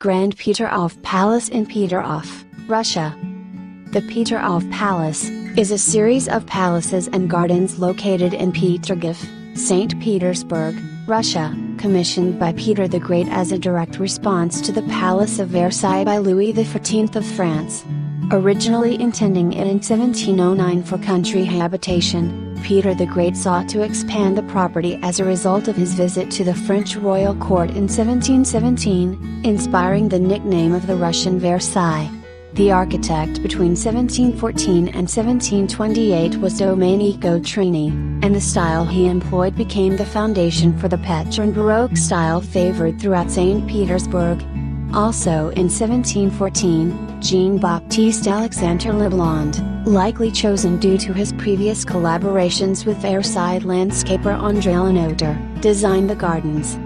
Grand Peterhof Palace in Peterhof, Russia. The Peterhof Palace is a series of palaces and gardens located in Peterhof, St. Petersburg, Russia, commissioned by Peter the Great as a direct response to the Palace of Versailles by Louis XIV of France. Originally intending it in 1709 for country habitation, Peter the Great sought to expand the property as a result of his visit to the French royal court in 1717, inspiring the nickname of the Russian Versailles. The architect between 1714 and 1728 was Domenico Trezzini, and the style he employed became the foundation for the Petrine Baroque style favored throughout St. Petersburg. Also in 1714, Jean-Baptiste Alexandre Le Blond, likely chosen due to his previous collaborations with Versailles landscaper André Le Nôtre, designed the gardens.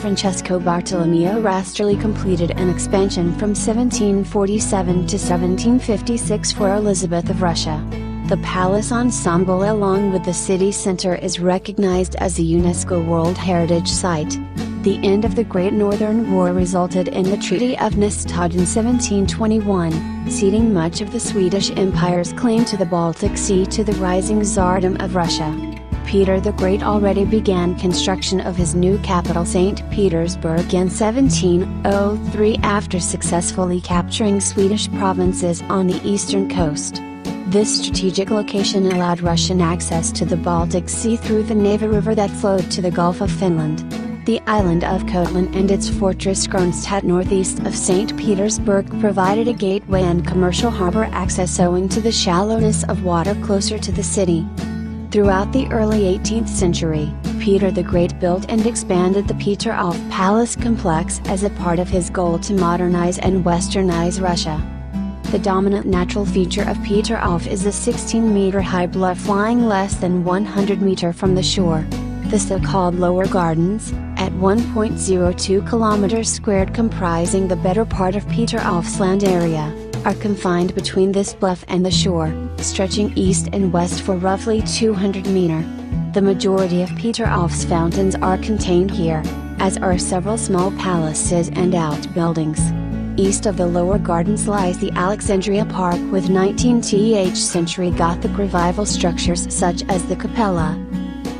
Francesco Bartolomeo Rastrelli completed an expansion from 1747 to 1756 for Elizabeth of Russia. The palace ensemble along with the city center is recognized as a UNESCO World Heritage Site. The end of the Great Northern War resulted in the Treaty of Nystad in 1721, ceding much of the Swedish Empire's claim to the Baltic Sea to the rising Tsardom of Russia. Peter the Great already began construction of his new capital St. Petersburg in 1703 after successfully capturing Swedish provinces on the eastern coast. This strategic location allowed Russian access to the Baltic Sea through the Neva River that flowed to the Gulf of Finland. The island of Kotlin and its fortress Kronstadt northeast of St. Petersburg provided a gateway and commercial harbor access owing to the shallowness of water closer to the city. Throughout the early 18th century, Peter the Great built and expanded the Peterhof Palace complex as a part of his goal to modernize and westernize Russia. The dominant natural feature of Peterhof is a 16 meter high bluff lying less than 100 meter from the shore. The so-called Lower Gardens, at 1.02 kilometers squared comprising the better part of Peterhof's land area, are confined between this bluff and the shore, stretching east and west for roughly 200 meter. The majority of Peterhof's fountains are contained here, as are several small palaces and outbuildings. East of the lower gardens lies the Alexandria Park with 19th century Gothic revival structures such as the Capella,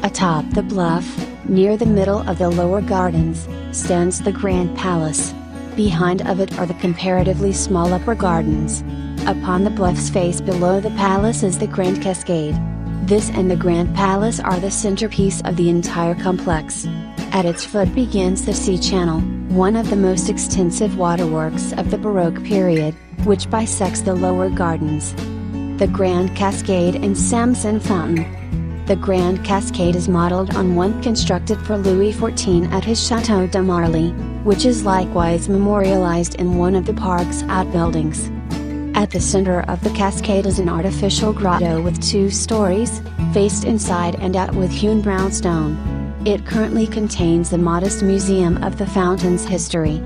Atop the bluff, near the middle of the lower gardens, stands the Grand Palace. Behind of it are the comparatively small upper gardens. Upon the bluff's face below the palace is the Grand Cascade. This and the Grand Palace are the centerpiece of the entire complex. At its foot begins the Sea Channel, one of the most extensive waterworks of the Baroque period, which bisects the lower gardens. The Grand Cascade and Samson Fountain, the Grand Cascade is modeled on one constructed for Louis XIV at his Chateau de Marly, which is likewise memorialized in one of the park's outbuildings. At the center of the cascade is an artificial grotto with two stories, faced inside and out with hewn brown stone. It currently contains the modest museum of the fountain's history.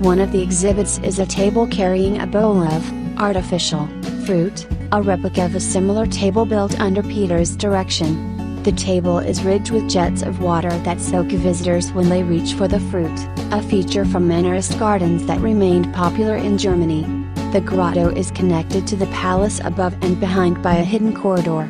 One of the exhibits is a table carrying a bowl of artificial fruit, a replica of a similar table built under Peter's direction. The table is rigged with jets of water that soak visitors when they reach for the fruit, a feature from Mannerist gardens that remained popular in Germany. The grotto is connected to the palace above and behind by a hidden corridor.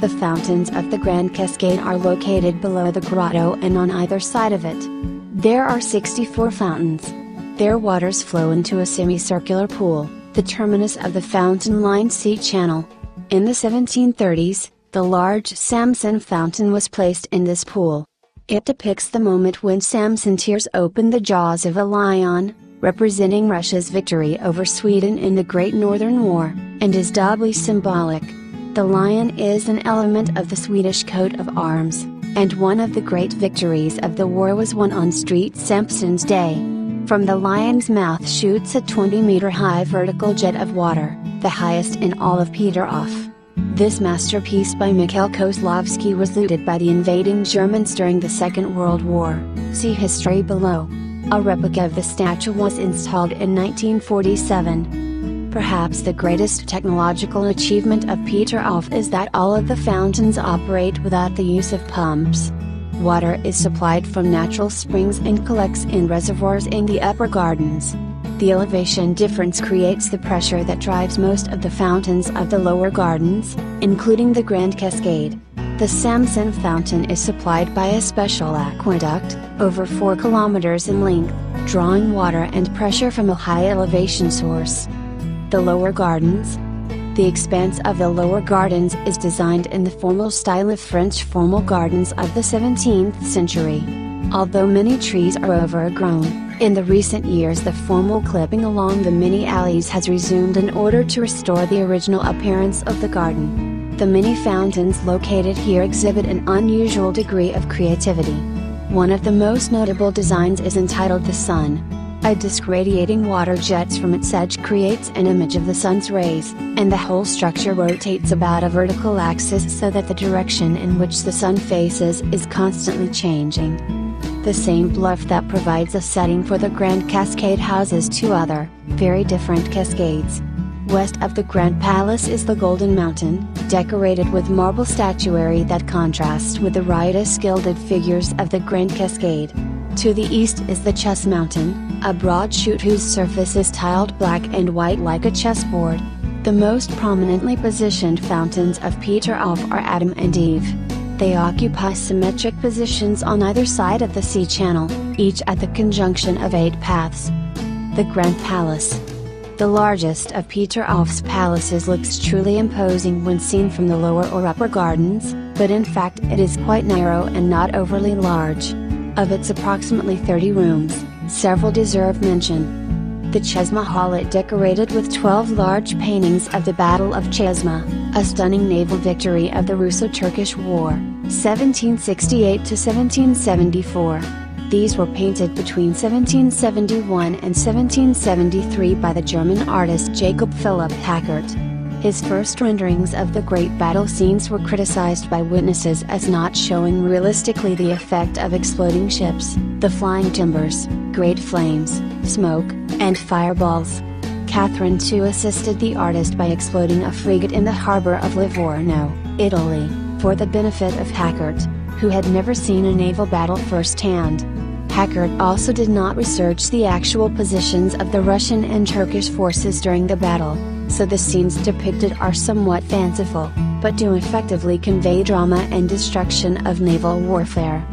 The fountains of the Grand Cascade are located below the grotto and on either side of it. There are 64 fountains. Their waters flow into a semicircular pool, the terminus of the Fountain Line sea channel. In the 1730s, the large Samson fountain was placed in this pool. It depicts the moment when Samson tears open the jaws of a lion, representing Russia's victory over Sweden in the Great Northern War, and is doubly symbolic. The lion is an element of the Swedish coat of arms, and one of the great victories of the war was won on Street Samson's Day. From the lion's mouth shoots a 20 meter high vertical jet of water, the highest in all of Peterhof. This masterpiece by Mikhail Kozlovsky was looted by the invading Germans during the Second World War, see history below. A replica of the statue was installed in 1947. Perhaps the greatest technological achievement of Peterhof is that all of the fountains operate without the use of pumps. Water is supplied from natural springs and collects in reservoirs in the upper gardens. The elevation difference creates the pressure that drives most of the fountains of the lower gardens, including the Grand Cascade. The Samson fountain is supplied by a special aqueduct, over 4 kilometers in length, drawing water and pressure from a high elevation source. The lower gardens, the expanse of the lower gardens is designed in the formal style of French formal gardens of the 17th century. Although many trees are overgrown, in the recent years the formal clipping along the many alleys has resumed in order to restore the original appearance of the garden. The many fountains located here exhibit an unusual degree of creativity. One of the most notable designs is entitled The Sun, a disc radiating water jets from its edge creates an image of the sun's rays, and the whole structure rotates about a vertical axis so that the direction in which the sun faces is constantly changing. The same bluff that provides a setting for the Grand Cascade houses two other, very different cascades. West of the Grand Palace is the Golden Mountain, decorated with marble statuary that contrasts with the riotous gilded figures of the Grand Cascade. To the east is the Chess Mountain, a broad chute whose surface is tiled black and white like a chessboard. The most prominently positioned fountains of Peterhof are Adam and Eve. They occupy symmetric positions on either side of the sea channel, each at the conjunction of eight paths. The Grand Palace. The largest of Peterhof's palaces looks truly imposing when seen from the lower or upper gardens, but in fact it is quite narrow and not overly large. Of its approximately 30 rooms, Several deserve mention. The Chesma Hall it decorated with 12 large paintings of the Battle of Chesma, a stunning naval victory of the Russo-Turkish War, 1768 to 1774. These were painted between 1771 and 1773 by the German artist Jacob Philipp Hackert. His first renderings of the great battle scenes were criticized by witnesses as not showing realistically the effect of exploding ships, the flying timbers, great flames, smoke, and fireballs. Catherine too assisted the artist by exploding a frigate in the harbor of Livorno, Italy, for the benefit of Hackert, who had never seen a naval battle firsthand. Hackert also did not research the actual positions of the Russian and Turkish forces during the battle, so the scenes depicted are somewhat fanciful, but do effectively convey drama and destruction of naval warfare.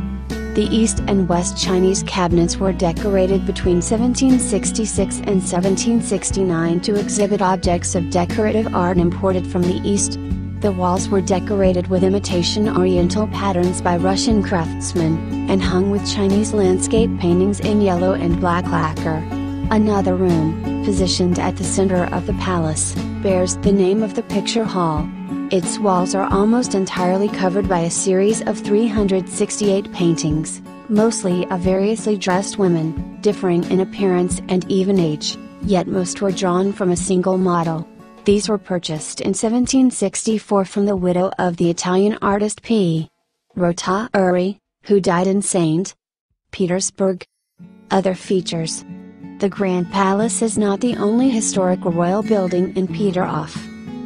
The East and West Chinese cabinets were decorated between 1766 and 1769 to exhibit objects of decorative art imported from the East. The walls were decorated with imitation Oriental patterns by Russian craftsmen, and hung with Chinese landscape paintings in yellow and black lacquer. Another room, positioned at the center of the palace, bears the name of the picture hall. Its walls are almost entirely covered by a series of 368 paintings, mostly of variously dressed women, differing in appearance and even age, yet most were drawn from a single model. These were purchased in 1764 from the widow of the Italian artist P. Rotari, who died in St. Petersburg. Other features the Grand Palace is not the only historic royal building in Peterhof.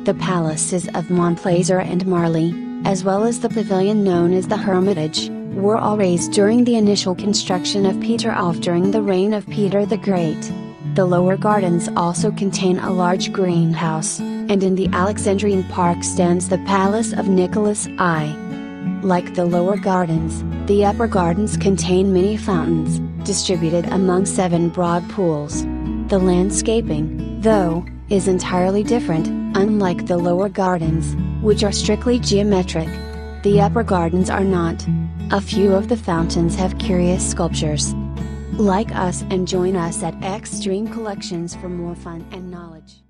The palaces of Montplaisir and Marly, as well as the pavilion known as the Hermitage, were all raised during the initial construction of Peterhof during the reign of Peter the Great. The lower gardens also contain a large greenhouse, and in the Alexandrian Park stands the Palace of Nicholas I. Like the lower gardens, the upper gardens contain many fountains, distributed among seven broad pools. The landscaping, though, is entirely different, unlike the lower gardens, which are strictly geometric. The upper gardens are not. A few of the fountains have curious sculptures. Like us and join us at Xtreme Collections for more fun and knowledge.